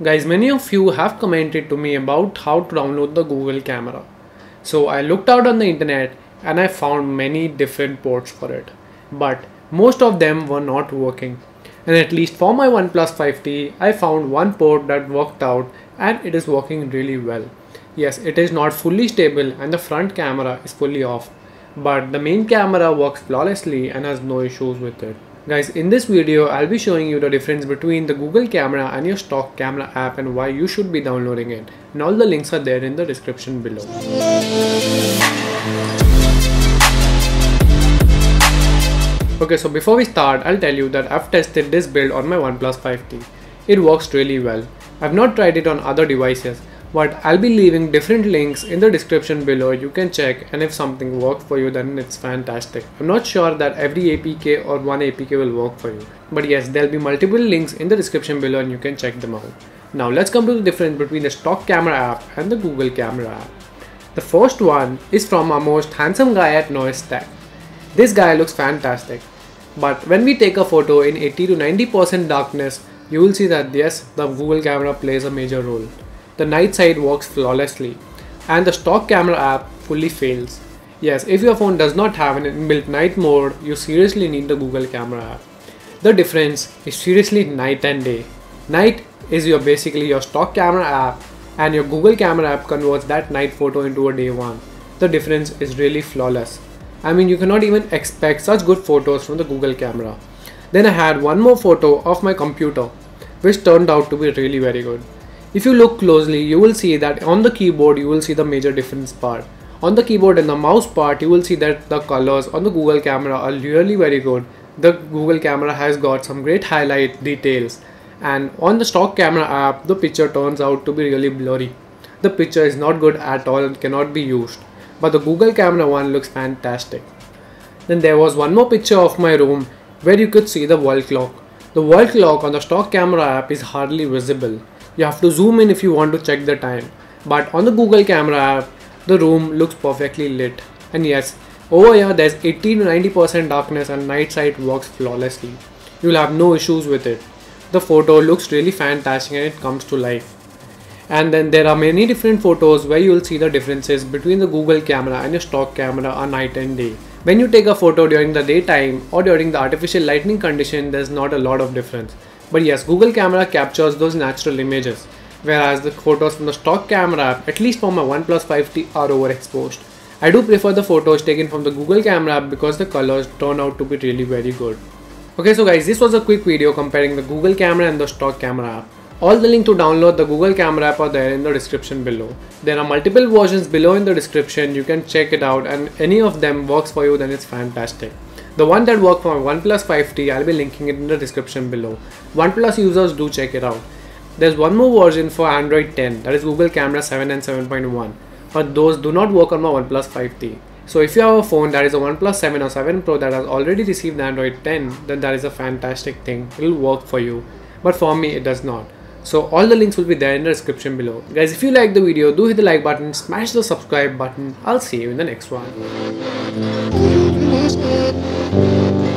Guys, many of you have commented to me about how to download the Google camera. So I looked out on the internet and I found many different ports for it. But most of them were not working. And at least for my OnePlus 5T, I found one port that worked out and it is working really well. Yes, it is not fully stable and the front camera is fully off. But the main camera works flawlessly and has no issues with it. Guys, in this video, I'll be showing you the difference between the Google camera and your stock camera app and why you should be downloading it. And all the links are there in the description below. Okay, so before we start, I'll tell you that I've tested this build on my OnePlus 5T. It works really well. I've not tried it on other devices, but I'll be leaving different links in the description below you can check and if something works for you then it's fantastic. I'm not sure that every APK or one APK will work for you but yes there'll be multiple links in the description below and you can check them out. Now let's come to the difference between the stock camera app and the Google camera app. The first one is from our most handsome guy at NoisTech. This guy looks fantastic but when we take a photo in 80 to 90% darkness you will see that yes the Google camera plays a major role the night sight works flawlessly and the stock camera app fully fails. Yes, if your phone does not have an inbuilt night mode, you seriously need the Google camera app. The difference is seriously night and day. Night is your basically your stock camera app and your Google camera app converts that night photo into a day one. The difference is really flawless. I mean you cannot even expect such good photos from the Google camera. Then I had one more photo of my computer which turned out to be really very good. If you look closely, you will see that on the keyboard, you will see the major difference part. On the keyboard and the mouse part, you will see that the colors on the Google camera are really very good. The Google camera has got some great highlight details. And on the stock camera app, the picture turns out to be really blurry. The picture is not good at all and cannot be used. But the Google camera one looks fantastic. Then there was one more picture of my room where you could see the wall clock. The wall clock on the stock camera app is hardly visible you have to zoom in if you want to check the time. But on the google camera app the room looks perfectly lit. And yes over here there's 80 to 90 percent darkness and night sight works flawlessly. You'll have no issues with it. The photo looks really fantastic and it comes to life. And then there are many different photos where you will see the differences between the google camera and your stock camera on night and day. When you take a photo during the daytime or during the artificial lighting condition there's not a lot of difference but yes, Google Camera captures those natural images, whereas the photos from the stock camera app, at least for my OnePlus 5T, are overexposed. I do prefer the photos taken from the Google Camera app because the colors turn out to be really very good. Okay, so guys, this was a quick video comparing the Google Camera and the stock camera app. All the link to download the Google Camera app are there in the description below. There are multiple versions below in the description, you can check it out and any of them works for you then it's fantastic. The one that worked for OnePlus 5T, I'll be linking it in the description below. OnePlus users do check it out. There's one more version for Android 10, that is Google Camera 7 and 7.1, but those do not work on my OnePlus 5T. So if you have a phone that is a OnePlus 7 or 7 Pro that has already received Android 10, then that is a fantastic thing. It will work for you. But for me, it does not. So all the links will be there in the description below. Guys, if you like the video, do hit the like button, smash the subscribe button. I'll see you in the next one. Thank you.